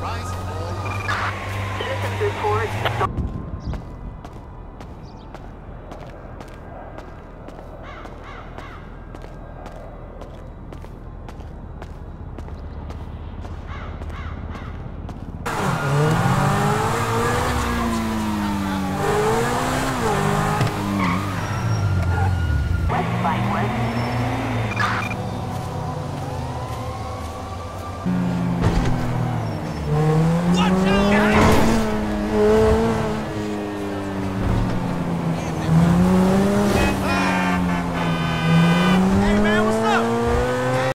Rise all Citizens report.